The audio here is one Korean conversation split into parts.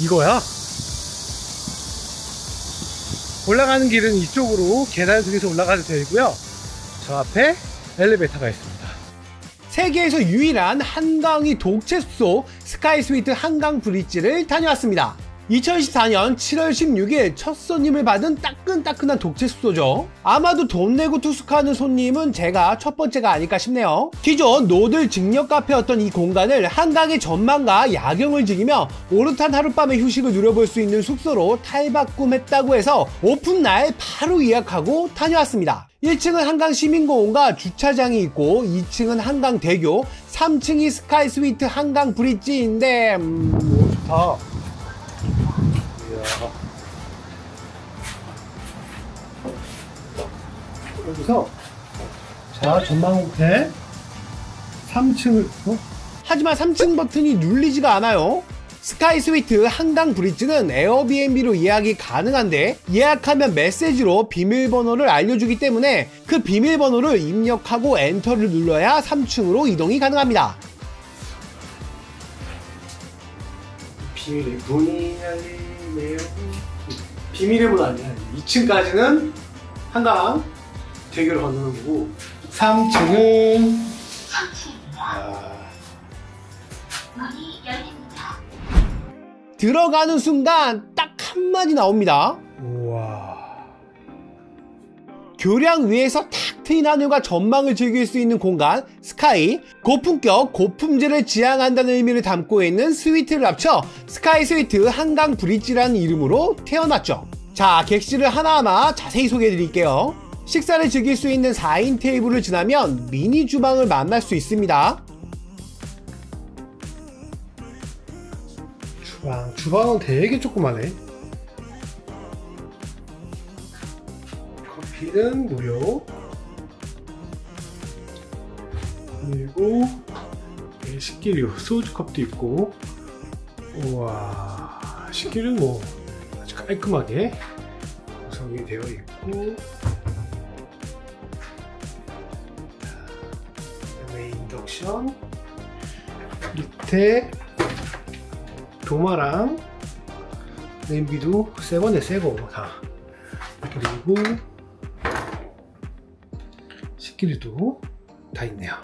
이거야? 올라가는 길은 이쪽으로 계단을 통해서 올라가도 되고요. 저 앞에 엘리베이터가 있습니다. 세계에서 유일한 한강 위 독채 숙소 스카이 스위트 한강 브릿지를 다녀왔습니다 2014년 7월 16일 첫 손님을 받은 따끈따끈한 독채 숙소죠. 아마도 돈 내고 투숙하는 손님은 제가 첫 번째가 아닐까 싶네요. 기존 노들 직녀 카페였던 이 공간을 한강의 전망과 야경을 즐기며 오롯한 하룻밤의 휴식을 누려볼 수 있는 숙소로 탈바꿈했다고 해서 오픈 날 바로 예약하고 다녀왔습니다. 1층은 한강 시민공원과 주차장이 있고 2층은 한강대교, 3층이 스카이 스위트 한강 브릿지인데 음, 오, 좋다. 여기서 자 전망 호텔 3층을 어? 하지만 3층 버튼이 눌리지가 않아요. 스카이 스위트 한강 브릿지는 에어비앤비로 예약이 가능한데 예약하면 메시지로 비밀번호를 알려주기 때문에 그 비밀번호를 입력하고 엔터를 눌러야 3층으로 이동이 가능합니다. 비밀의 문이 열리네요. 비밀의 문 아니야. 2층까지는 한강 대교를 건너는 거고. 3층은 아... 들어가는 순간 딱 한마디 나옵니다. 우와. 교량 위에서 탁 트인 하늘과 전망을 즐길 수 있는 공간 sky 고품격 고품질을 지향한다는 의미를 담고 있는 suite를 합쳐 스카이 스위트 한강 브릿지라는 이름으로 태어났죠 자 객실을 하나하나 자세히 소개해 드릴게요 식사를 즐길 수 있는 4인 테이블을 지나면 미니 주방을 만날 수 있습니다. 주방, 주방은 되게 조그마네. 커피는 무료. 그리고 식기류, 소주컵도 있고. 우와, 식기류는 뭐 아주 깔끔하게 구성이 되어 있고. 인덕션 밑에 도마랑 냄비도 새거네 새거 다 그리고 식기류도 다 있네요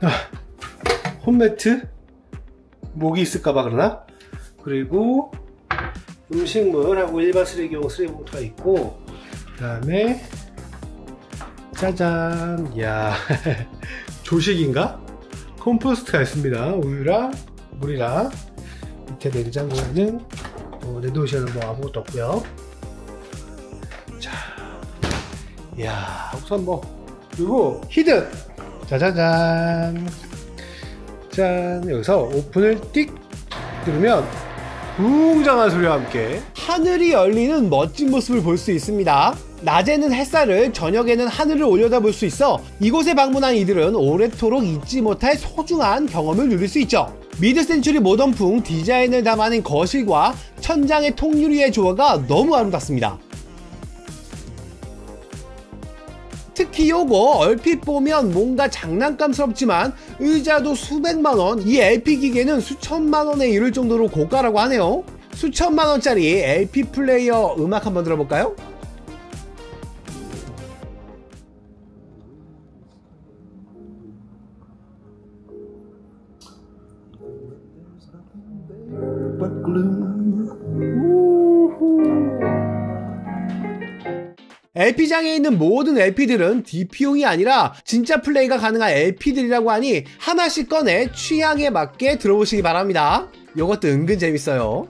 아, 홈매트? 목이 있을까봐 그러나? 그리고 음식물하고 일반 쓰레기용 쓰레기봉투가 있고 그 다음에 짜잔. 야 조식인가? 컴포스트가 있습니다. 우유랑 물이랑 밑에 냉장고에는 뭐 냉동실에는 뭐 아무것도 없고요. 자, 야 우선 뭐 그리고 hidden 짜자잔. 짠. 여기서 오픈을 띡 누르면 웅장한 소리와 함께 하늘이 열리는 멋진 모습을 볼 수 있습니다. 낮에는 햇살을 저녁에는 하늘을 올려다볼 수 있어 이곳에 방문한 이들은 오래도록 잊지 못할 소중한 경험을 누릴 수 있죠. 미드센츄리 모던풍 디자인을 담아낸 거실과 천장의 통유리의 조화가 너무 아름답습니다 특히 요거 얼핏 보면 뭔가 장난감스럽지만 의자도 수백만원 이 LP 기계는 수천만원에 이를 정도로 고가라고 하네요 수천만원짜리 LP 플레이어 음악 한번 들어볼까요? LP장에 있는 모든 LP들은 DP용이 아니라 진짜 플레이가 가능한 LP들이라고 하니 하나씩 꺼내 취향에 맞게 들어보시기 바랍니다. 이것도 은근 재밌어요.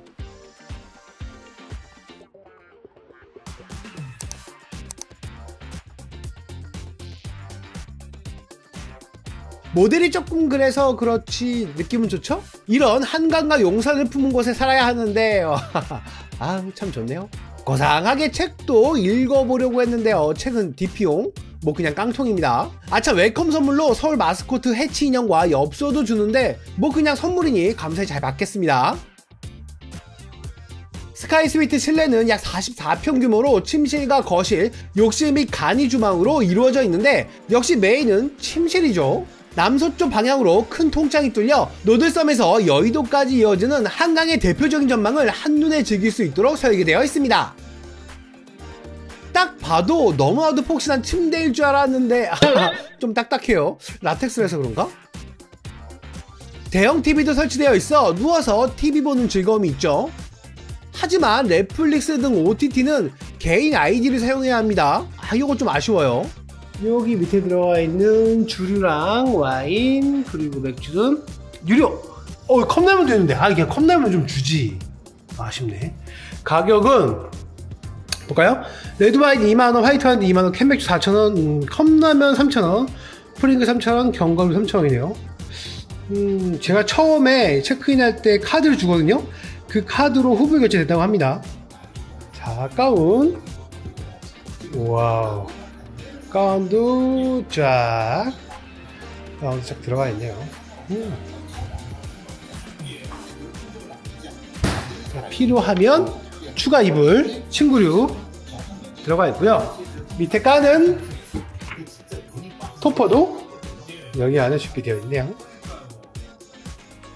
모델이 조금 그래서 그렇지 느낌은 좋죠? 이런 한강과 용산을 품은 곳에 살아야 하는데 아참 좋네요 고상하게 책도 읽어보려고 했는데요 책은 DP용? 뭐 그냥 깡통입니다. 아참 welcome 선물로 서울 마스코트 해치 인형과 엽서도 주는데 뭐 그냥 선물이니 감사히 잘 받겠습니다. 스카이 스위트 실내는 약 44평 규모로 침실과 거실, 욕실 및 간이 주방으로 이루어져 있는데 역시 메인은 침실이죠 남서쪽 방향으로 큰 통창이 뚫려 노들섬에서 여의도까지 이어지는 한강의 대표적인 전망을 한눈에 즐길 수 있도록 설계되어 있습니다. 딱 봐도 너무나도 폭신한 침대일 줄 알았는데 좀 딱딱해요. 라텍스라서 그런가? 대형 TV도 설치되어 있어 누워서 TV 보는 즐거움이 있죠. 하지만 넷플릭스 등 OTT는 개인 아이디를 사용해야 합니다. 아, 이거 좀 아쉬워요. 여기 밑에 들어가 있는 주류랑 와인 그리고 맥주는 유료. 어, 컵라면도 있는데 아 그냥 컵라면 좀 주지. 아쉽네. 가격은 볼까요? 레드와인 2만원, 화이트와인 2만원, 캔맥주 4,000원, 음, 컵라면 3,000원, 프링글 3,000원, 견과류 3,000원이네요. 음, 제가 처음에 체크인 할 때 카드를 주거든요. 그 카드로 후불 결제됐다고 합니다. 자, 가운. 와우. 가운도 쫙. 가운도 쫙 들어가 있네요. 음. 자, 필요하면 추가 이불, 침구류 들어가 있고요. 밑에 까는 토퍼도 여기 안에 준비되어 있네요.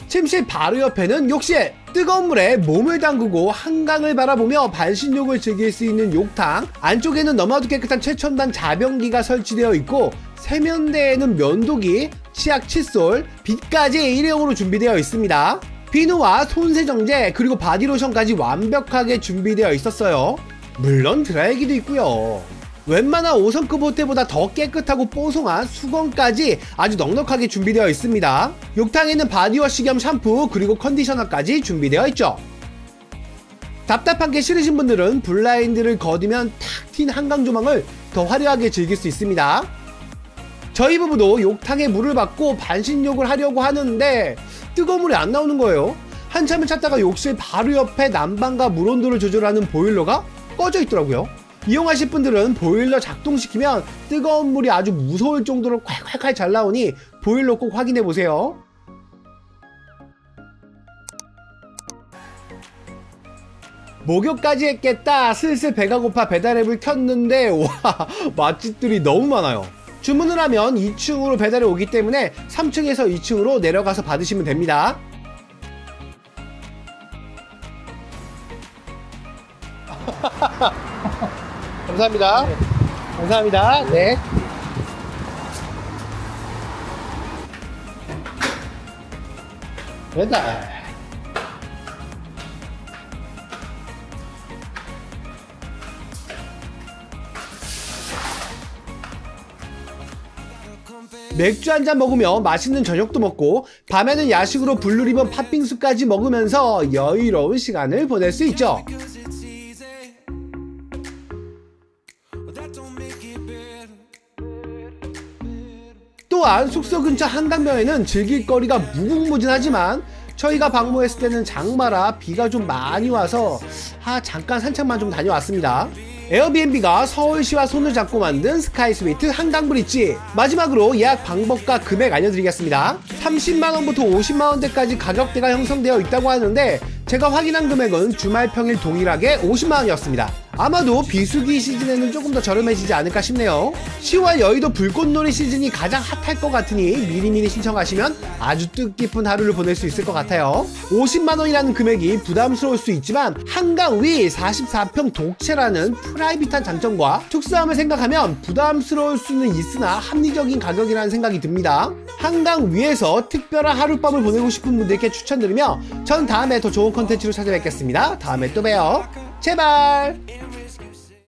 침실 바로 옆에는 욕실. 뜨거운 물에 몸을 담그고 한강을 바라보며 반신욕을 즐길 수 있는 욕탕. 안쪽에는 너무나도 깨끗한 최첨단 자변기가 설치되어 있고 세면대에는 면도기, 치약 칫솔, 빗까지 일회용으로 준비되어 있습니다. 비누와 손세정제 그리고 바디로션까지 완벽하게 준비되어 있었어요. 물론 드라이기도 있고요 웬만한 5성급 호텔보다 더 깨끗하고 뽀송한 수건까지 아주 넉넉하게 준비되어 있습니다. 욕탕에는 바디워시 겸 샴푸 그리고 컨디셔너까지 준비되어 있죠. 답답한 게 싫으신 분들은 블라인드를 거두면 탁 트인 한강 조망을 더 화려하게 즐길 수 있습니다. 저희 부부도 욕탕에 물을 받고 반신욕을 하려고 하는데 뜨거운 물이 안 나오는 거예요. 한참을 찾다가 욕실 바로 옆에 난방과 물 온도를 조절하는 보일러가 꺼져 있더라고요. 이용하실 분들은 보일러 작동시키면 뜨거운 물이 아주 무서울 정도로 콸콸콸 잘 나오니 보일러 꼭 확인해 보세요. 목욕까지 했겠다. 슬슬 배가 고파 배달앱을 켰는데 와 맛집들이 너무 많아요. 주문을 하면 2층으로 배달이 오기 때문에 3층에서 2층으로 내려가서 받으시면 됩니다. 감사합니다. 감사합니다. 네. 됐다. 맥주 한 잔 먹으며 맛있는 저녁도 먹고 밤에는 야식으로 블루리본 팥빙수까지 먹으면서 여유로운 시간을 보낼 수 있죠. 또한 숙소 근처 한강변에는 즐길 거리가 무궁무진하지만 저희가 방문했을 때는 장마라 비가 좀 많이 와서 아 잠깐 산책만 좀 다녀왔습니다. 에어비앤비가 서울시와 손을 잡고 만든 스카이스위트 한강브릿지. 마지막으로 예약 방법과 금액 알려드리겠습니다. 30만원부터 50만원대까지 가격대가 형성되어 있다고 하는데 제가 확인한 금액은 주말 평일 동일하게 50만원이었습니다 아마도 비수기 시즌에는 조금 더 저렴해지지 않을까 싶네요 10월 여의도 불꽃놀이 시즌이 가장 핫할 것 같으니 미리미리 신청하시면 아주 뜻깊은 하루를 보낼 수 있을 것 같아요 50만원이라는 금액이 부담스러울 수 있지만 한강 위 44평 독채라는 프라이빗한 장점과 특수함을 생각하면 부담스러울 수는 있으나 합리적인 가격이라는 생각이 듭니다. 한강 위에서 특별한 하룻밤을 보내고 싶은 분들께 추천드리며 전 다음에 더 좋은 컨텐츠로 찾아뵙겠습니다. 다음에 또 봬요. 제발!